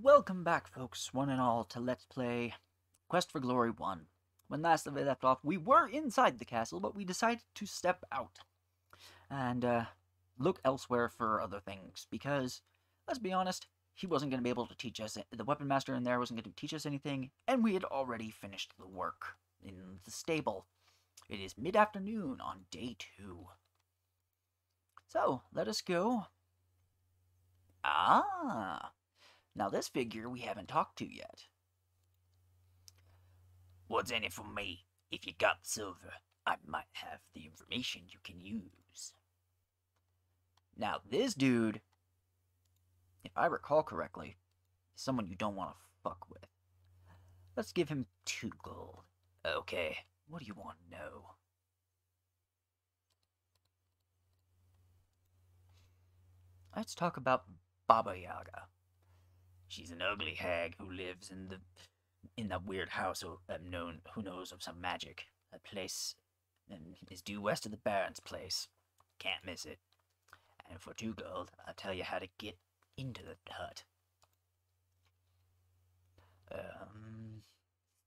Welcome back, folks, one and all, to Let's Play Quest for Glory 1. When last we left off, we were inside the castle, but we decided to step out and uh, look elsewhere for other things, because, let's be honest, he wasn't going to be able to teach us, the weapon master in there wasn't going to teach us anything, and we had already finished the work in the stable. It is mid-afternoon on day two. So, let us go. Ah! Now, this figure we haven't talked to yet. What's in it for me? If you got the silver, I might have the information you can use. Now, this dude, if I recall correctly, is someone you don't want to fuck with. Let's give him two gold. Okay. What do you want to know? Let's talk about Baba Yaga. She's an ugly hag who lives in the in that weird house um, known who knows of some magic. That place um, is due west of the Baron's place. Can't miss it. And for two gold, I'll tell you how to get into the hut. Um,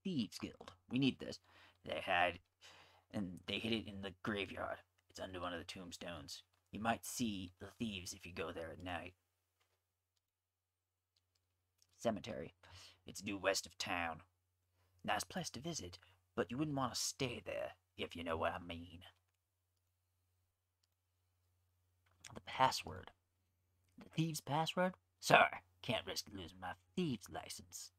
Thieves Guild. We need this. They had, and they hid it in the graveyard. It's under one of the tombstones. You might see the thieves if you go there at night. Cemetery. It's due west of town. Nice place to visit, but you wouldn't want to stay there, if you know what I mean. The password. The thieves' password? Sorry, can't risk losing my thieves' license.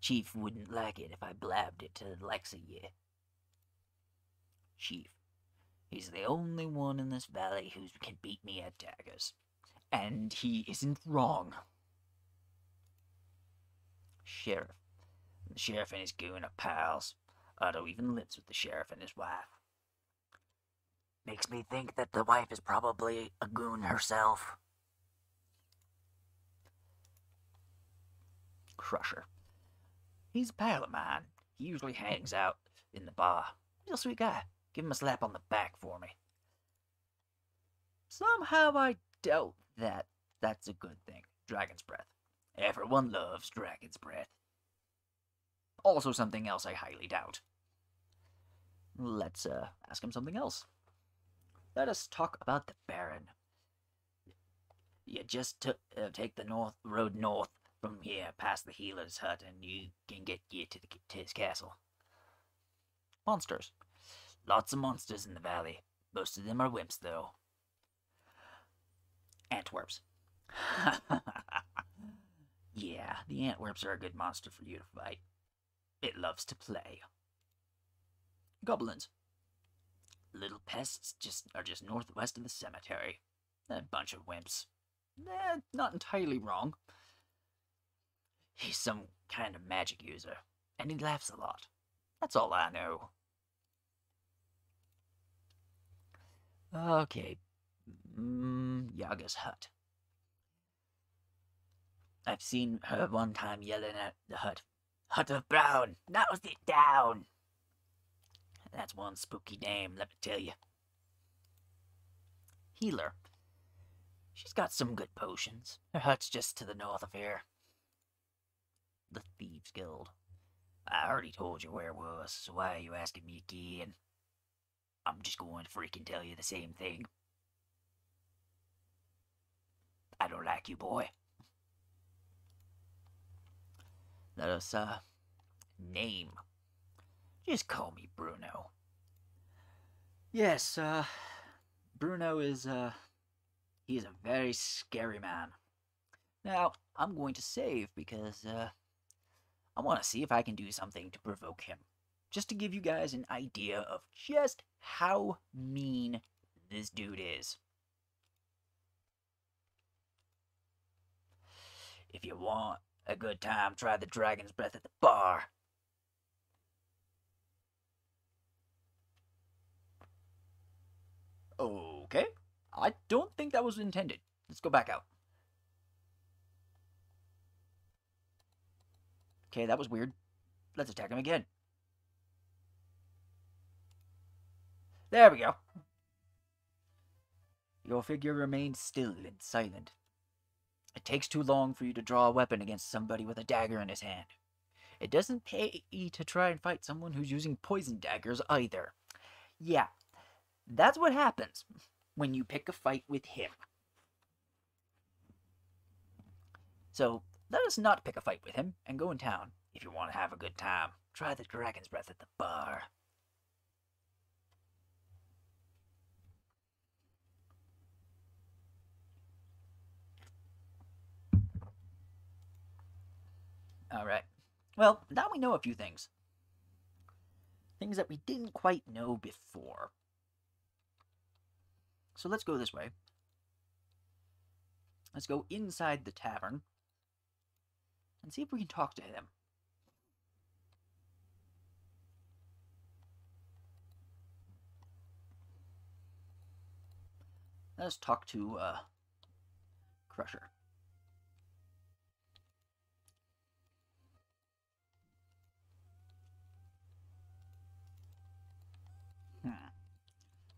Chief wouldn't like it if I blabbed it to the likes of. Chief. He's the only one in this valley who can beat me at daggers. And he isn't wrong. Sheriff. The sheriff and his goon are pals. Otto even lives with the sheriff and his wife. Makes me think that the wife is probably a goon herself. Crusher. He's a pal of mine. He usually hangs out in the bar. Real sweet guy. Give him a slap on the back for me. Somehow I doubt that that's a good thing. Dragon's breath. Everyone loves dragon's breath. Also something else I highly doubt. Let's uh, ask him something else. Let us talk about the Baron. You just t- uh, take the north road north from here, past the healer's hut, and you can get you to, the, to his castle. Monsters. Lots of monsters in the valley. Most of them are wimps, though. Antwerps. yeah, the Antwerps are a good monster for you to fight. It loves to play. Goblins. Little pests just are just northwest of the cemetery. A bunch of wimps. Eh, not entirely wrong. He's some kind of magic user, and he laughs a lot. That's all I know. Okay. Mm, Yaga's hut. I've seen her one time yelling at the hut. Hut of Brown, now's it down! That's one spooky name, let me tell you. Healer. She's got some good potions. Her hut's just to the north of here. The Thieves Guild. I already told you where it was, so why are you asking me again? I'm just going to freaking tell you the same thing. I don't like you, boy. Let us, uh, name. Just call me Bruno. Yes, uh, Bruno is, uh, he is a very scary man. Now, I'm going to save because, uh, I want to see if I can do something to provoke him. Just to give you guys an idea of just how mean this dude is. If you want a good time, try the dragon's breath at the bar. Okay. I don't think that was intended. Let's go back out. Okay, that was weird. Let's attack him again. There we go. Your figure remains still and silent. It takes too long for you to draw a weapon against somebody with a dagger in his hand. It doesn't pay to try and fight someone who's using poison daggers either. Yeah, that's what happens when you pick a fight with him. So let us not pick a fight with him and go in town. If you want to have a good time, try the dragon's breath at the bar. All right. Well, now we know a few things. Things that we didn't quite know before. So let's go this way. Let's go inside the tavern and see if we can talk to him. Let's talk to uh, Crusher.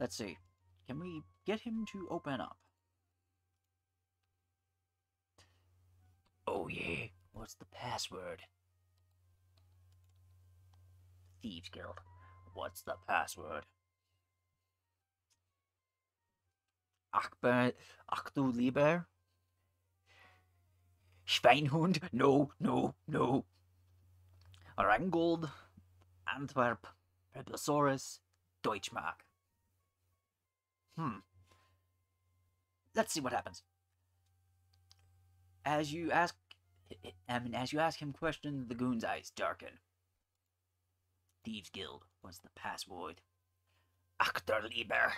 Let's see. Can we get him to open up? Oh, yeah. What's the password? Thieves Guild. What's the password? Akbar, Achtu Lieber? Schweinhund? No, no, no. Orangold, Antwerp, Preblosaurus, Deutschmark. Hmm. Let's see what happens. As you ask, I mean, as you ask him questions, the goon's eyes darken. Thieves Guild was the password. Achter Lieber.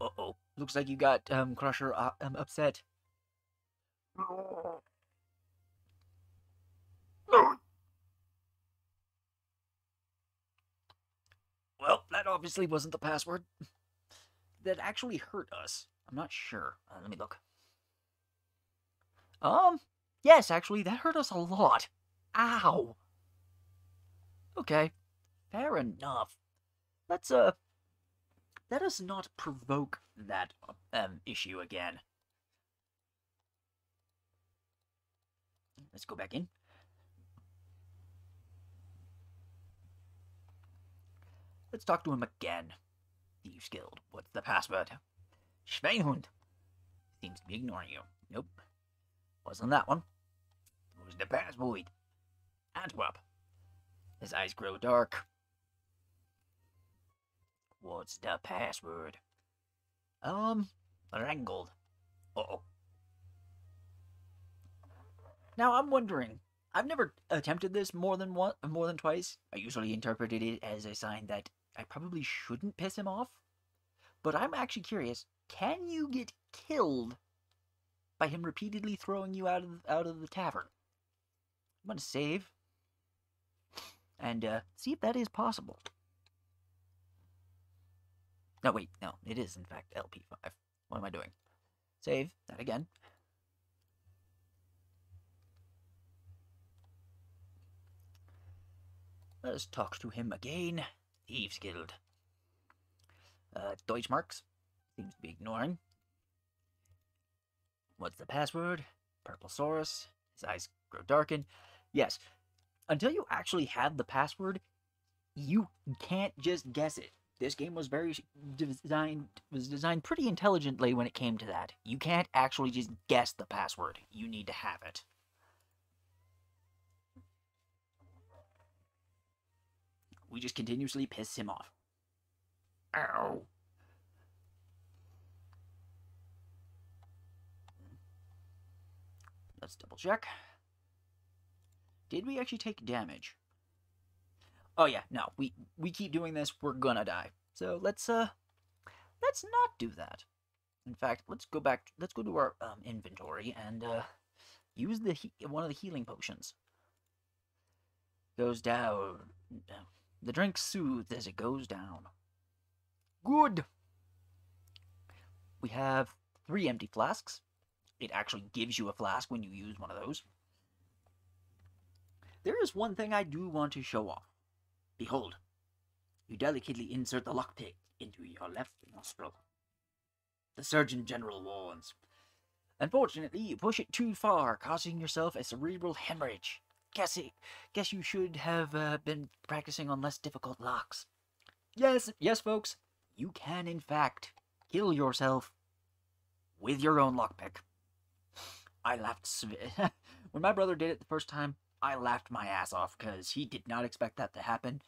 Uh oh. Looks like you got um, Crusher uh, um, upset. Well, that obviously wasn't the password. That actually hurt us. I'm not sure. Uh, let me look. Um, yes, actually, that hurt us a lot. Ow. Okay, fair enough. Let's, uh, let us not provoke that um, issue again. Let's go back in. Let's talk to him again. Thieves Guild. What's the password? Schweinhund. Seems to be ignoring you. Nope. Wasn't that one. Who's the password? Antwerp. His eyes grow dark. What's the password? Um, Rangold. Uh-oh. Now I'm wondering. I've never attempted this more than one, more than twice. I usually interpreted it as a sign that I probably shouldn't piss him off. But I'm actually curious. Can you get killed by him repeatedly throwing you out of out of the tavern? I'm gonna save and uh, see if that is possible. No, wait, no, it is in fact LP5. What am I doing? Save that again. Let us talk to him again. Thieves Guild. Uh, Deutschmarks seems to be ignoring. What's the password? Purple Saurus. His eyes grow darken. Yes, until you actually have the password, you can't just guess it. This game was very designed was designed pretty intelligently when it came to that. You can't actually just guess the password. You need to have it. We just continuously piss him off. Ow. Let's double check. Did we actually take damage? Oh yeah, no. We we keep doing this, we're gonna die. So let's uh let's not do that. In fact, let's go back let's go to our um, inventory and uh use the one of the healing potions. Goes down. The drink soothes as it goes down. Good. We have three empty flasks. It actually gives you a flask when you use one of those. There is one thing I do want to show off. Behold, you delicately insert the lockpick into your left nostril. The Surgeon General warns. Unfortunately, you push it too far, causing yourself a cerebral hemorrhage. Guess it, guess you should have uh, been practicing on less difficult locks. Yes, yes, folks, you can in fact kill yourself with your own lockpick. I laughed when my brother did it the first time. I laughed my ass off because he did not expect that to happen,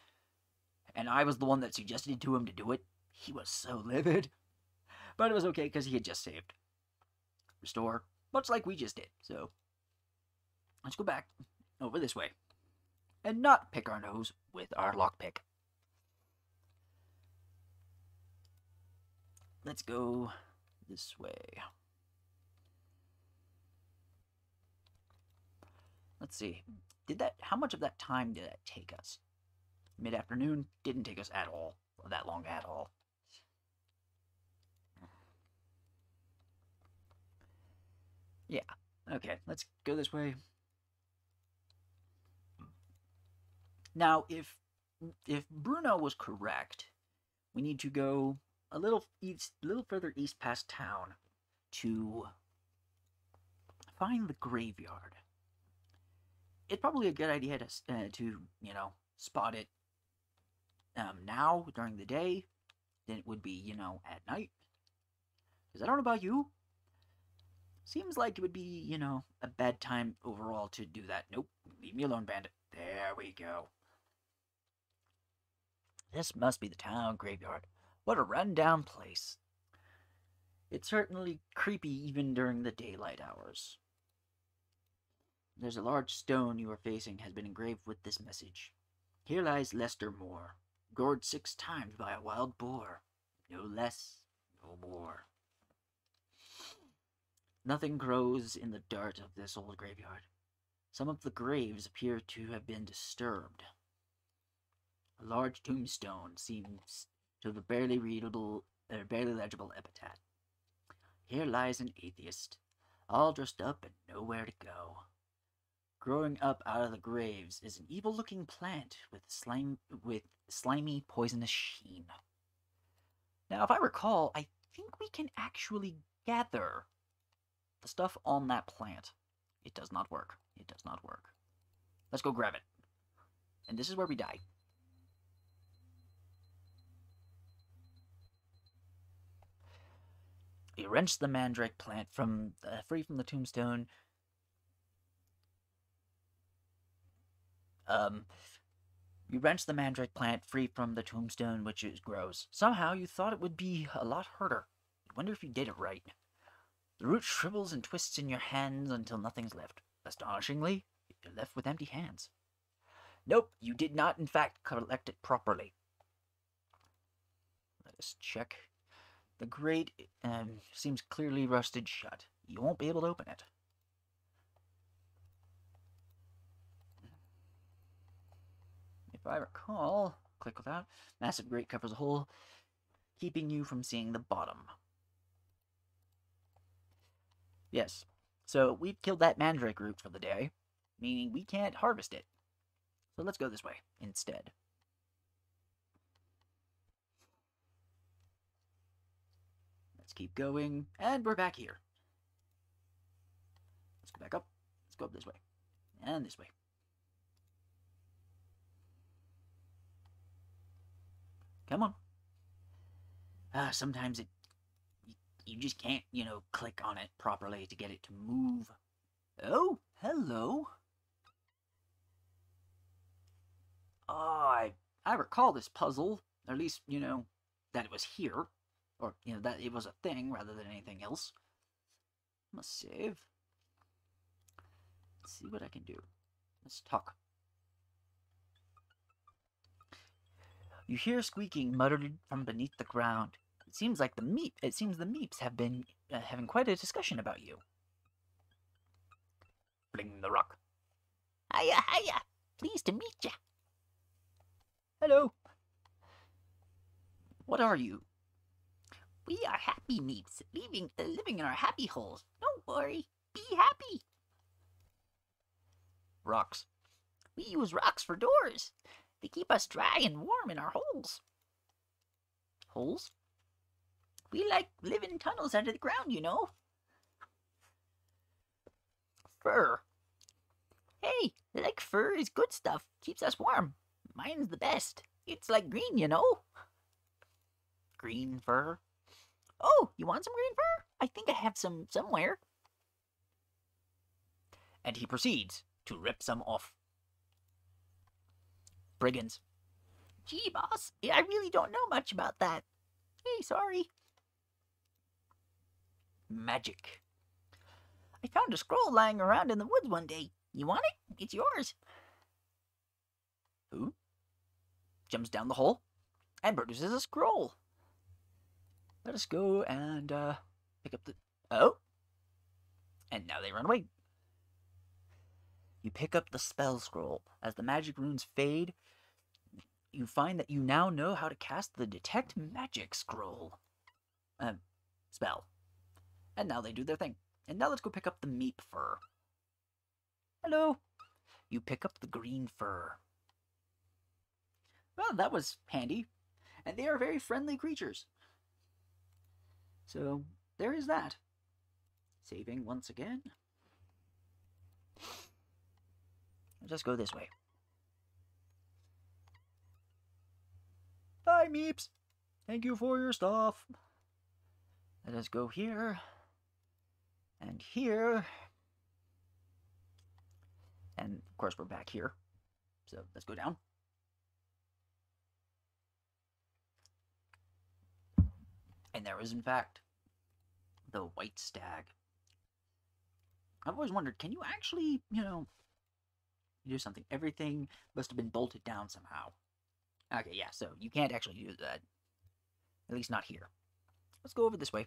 and I was the one that suggested to him to do it. He was so livid, but it was okay because he had just saved. Restore, much like we just did. So let's go back over this way and not pick our nose with our lockpick. Let's go this way. Let's see. Did that how much of that time did that take us? Mid afternoon didn't take us at all. That long at all. Yeah. Okay, let's go this way. Now, if if Bruno was correct, we need to go a little east, a little further east past town to find the graveyard. It's probably a good idea to uh, to you know spot it um, now during the day than it would be you know at night. Because I don't know about you, seems like it would be you know a bad time overall to do that. Nope, leave me alone, bandit. There we go. This must be the town graveyard. What a rundown place. It's certainly creepy even during the daylight hours. There's a large stone you are facing has been engraved with this message. Here lies Lester Moore, gored six times by a wild boar. No less, no more. Nothing grows in the dirt of this old graveyard. Some of the graves appear to have been disturbed. Large tombstone seems to have a barely readable, uh, barely legible epitaph. Here lies an atheist, all dressed up and nowhere to go. Growing up out of the graves is an evil-looking plant with slime with slimy, poisonous sheen. Now, if I recall, I think we can actually gather the stuff on that plant. It does not work. It does not work. Let's go grab it. And this is where we die. You wrench the mandrake plant from uh, free from the tombstone. Um, you wrench the mandrake plant free from the tombstone which it grows. Somehow you thought it would be a lot harder. You wonder if you did it right. The root shrivels and twists in your hands until nothing's left. Astonishingly, you're left with empty hands. Nope, you did not, in fact, collect it properly. Let us check. The grate um, seems clearly rusted shut. You won't be able to open it. If I recall, click without. Massive grate covers a hole, keeping you from seeing the bottom. Yes, so we've killed that mandrake root for the day, meaning we can't harvest it. So let's go this way instead. Keep going, and we're back here. Let's go back up. Let's go up this way. And this way. Come on. Ah, sometimes it you, you just can't, you know, click on it properly to get it to move. Oh, hello. Oh, I I recall this puzzle, or at least, you know, that it was here. Or, you know, that it was a thing rather than anything else. I'm gonna save. Let's see what I can do. Let's talk. You hear squeaking muttered from beneath the ground. It seems like the meep. It seems the meeps have been uh, having quite a discussion about you. Fling the rock. Hiya, hiya. Pleased to meet ya. Hello. What are you? We are happy meeps, living, uh, living in our happy holes. Don't worry. Be happy. Rocks. We use rocks for doors. They keep us dry and warm in our holes. Holes? We like living in tunnels under the ground, you know. Fur. Hey, like fur is good stuff. Keeps us warm. Mine's the best. It's like green, you know. Green fur? Oh, you want some green fur? I think I have some somewhere. And he proceeds to rip some off. Brigands. Gee, boss, I really don't know much about that. Hey, sorry. Magic. I found a scroll lying around in the woods one day. You want it? It's yours. Who? Jumps down the hole and produces a scroll. Let us go and uh, pick up the. Oh! And now they run away. You pick up the spell scroll. As the magic runes fade, you find that you now know how to cast the Detect Magic scroll. Uh, spell. And now they do their thing. And now let's go pick up the meep fur. Hello. You pick up the green fur. Well, that was handy. And they are very friendly creatures. So, there is that. Saving once again. I'll just go this way. Bye, Meeps. Thank you for your stuff. Let us go here. And here. And of course, we're back here. So let's go down. And there is, in fact, the white stag. I've always wondered can you actually, you know, do something? Everything must have been bolted down somehow. Okay, yeah, so you can't actually do that. At least not here. Let's go over this way.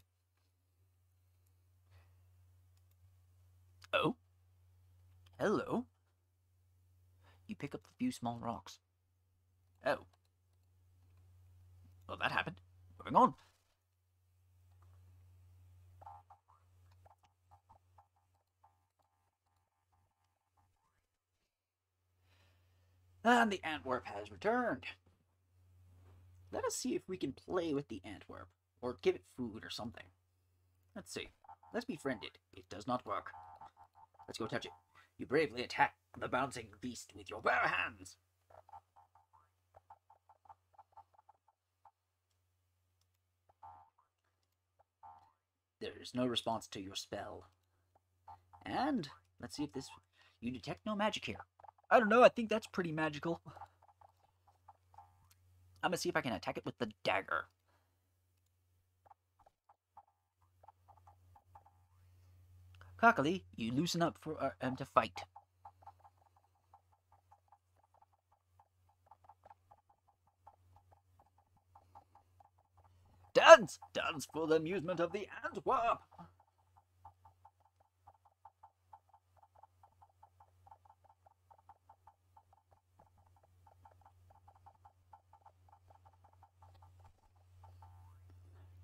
Oh. Hello. You pick up a few small rocks. Oh. Well, that happened. Moving on. And the Antwerp has returned. Let us see if we can play with the Antwerp, or give it food or something. Let's see. Let's befriend it. It does not work. Let's go touch it. You bravely attack the bouncing beast with your bare hands. There is no response to your spell. And let's see if this. You detect no magic here. I don't know, I think that's pretty magical. I'm gonna see if I can attack it with the dagger. Cockily, you loosen up for uh, um, to fight. Dance! Dance for the amusement of the Antwerp!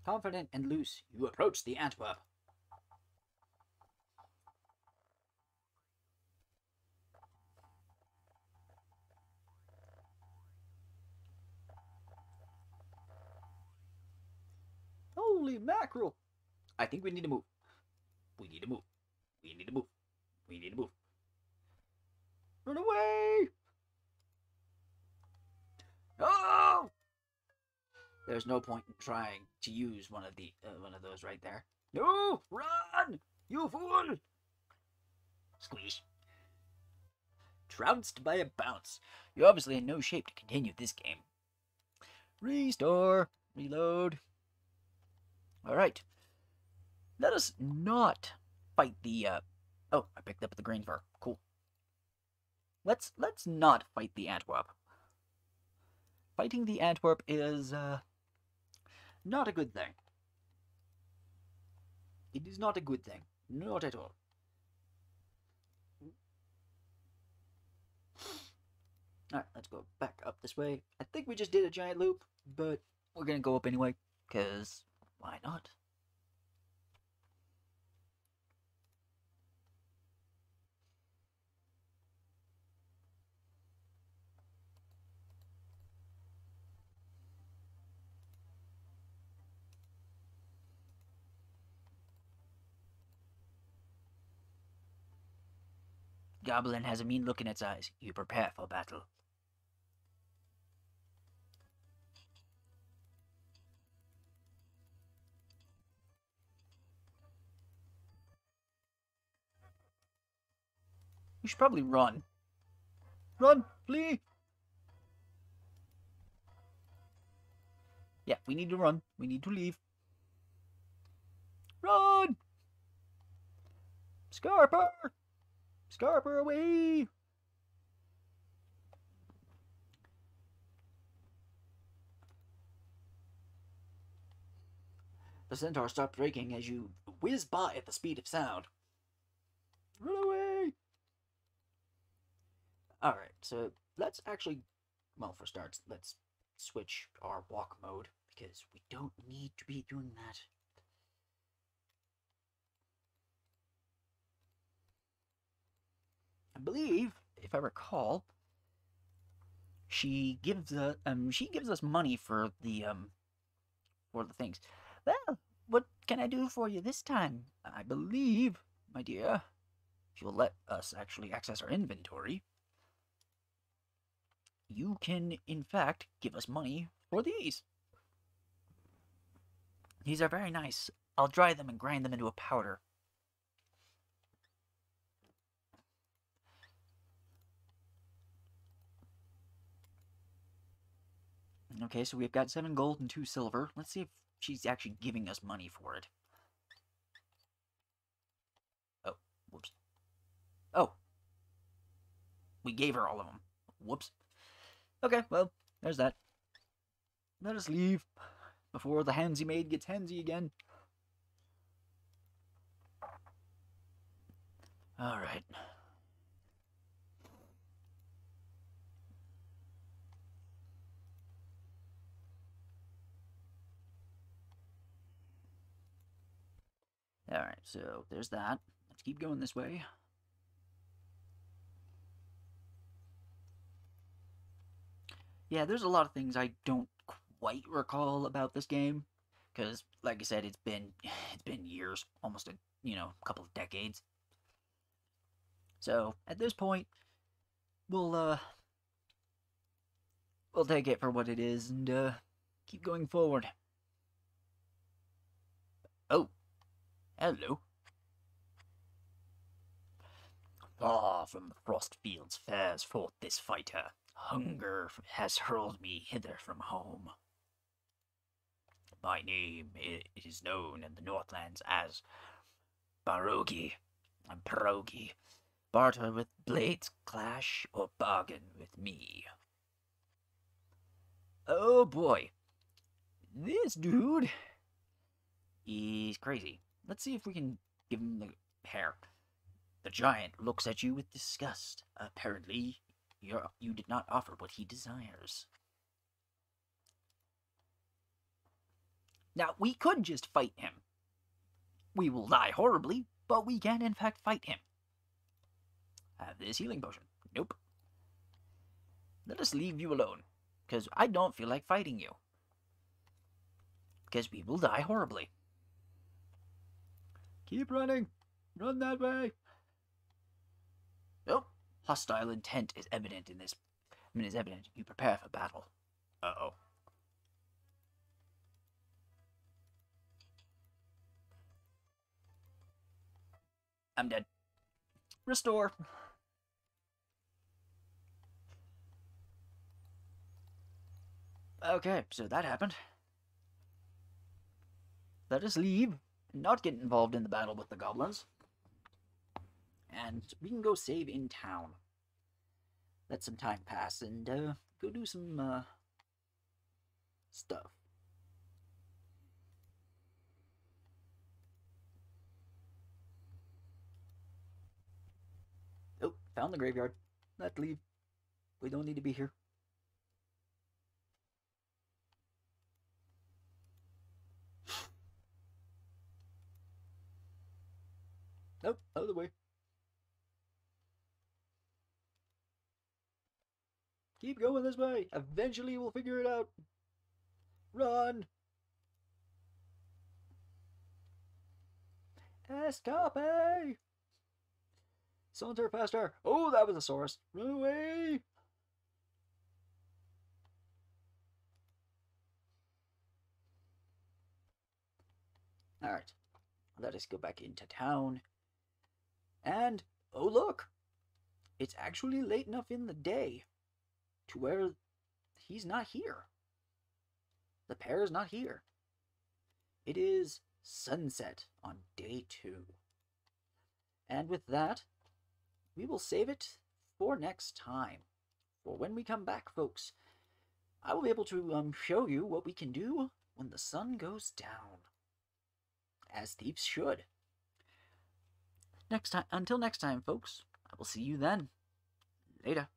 Confident and loose, you approach the Antwerp. Holy mackerel! I think we need to move. We need to move. We need to move. We need to move. Run away! Oh! There's no point in trying to use one of the uh, one of those right there. No! Run! You fool! Squeeze. Trounced by a bounce. You're obviously in no shape to continue this game. Restore. Reload. Alright. Let us not fight the uh Oh, I picked up the green fur. Cool. Let's let's not fight the Antwerp. Fighting the Antwerp is uh not a good thing. It is not a good thing. Not at all. Alright, let's go back up this way. I think we just did a giant loop, but we're gonna go up anyway, because why not? Goblin has a mean look in its eyes. You prepare for battle. You should probably run. Run, flee. Yeah, we need to run. We need to leave. Run! Scarper! Scarper away! The centaur stopped breaking as you whiz by at the speed of sound. Run away! Alright, so let's actually, well, for starts, let's switch our walk mode because we don't need to be doing that. Believe, if I recall, she gives a um she gives us money for the um for the things. Well, what can I do for you this time? I believe, my dear, if you'll let us actually access our inventory, you can, in fact, give us money for these. These are very nice. I'll dry them and grind them into a powder. Okay, so we've got seven gold and two silver. Let's see if she's actually giving us money for it. Oh, whoops. Oh. We gave her all of them. Whoops. Okay, well, there's that. Let us leave before the handsy maid gets handsy again. Alright. Alright, so there's that. Let's keep going this way. Yeah, there's a lot of things I don't quite recall about this game because like I said it's been it's been years, almost a, you know, couple of decades. So, at this point we'll uh we'll take it for what it is and uh keep going forward. Oh, Hello. Far from the frost fields fares forth this fighter. Hunger has hurled me hither from home. My name is known in the Northlands as Brauggi and Pierogi. Barter with blades clash or bargain with me. Oh boy. This dude He's crazy. Let's see if we can give him the hair. The giant looks at you with disgust. Apparently, you're, you did not offer what he desires. Now, we could just fight him. We will die horribly, but we can in fact fight him. Have this healing potion. Nope. Let us leave you alone, because I don't feel like fighting you. Because we will die horribly. Keep running. Run that way. Nope. Hostile intent is evident in this. I mean, is evident. You prepare for battle. Uh-oh. I'm dead. Restore. Okay, so that happened. Let us leave not get involved in the battle with the goblins. And we can go save in town. Let some time pass and uh, go do some uh, stuff. Oh, found the graveyard. Let's leave. We don't need to be here. Nope, other way. Keep going this way. Eventually we'll figure it out. Run! Escape! Saunter faster! Oh, that was a source. Run away! Alright, let us go back into town. And, oh look! It's actually late enough in the day to where he's not here. The pair is not here. It is sunset on day two. And with that, we will save it for next time. For when we come back, folks, I will be able to um, show you what we can do when the sun goes down. As thieves should. Next time, until next time, folks, I will see you then. Later.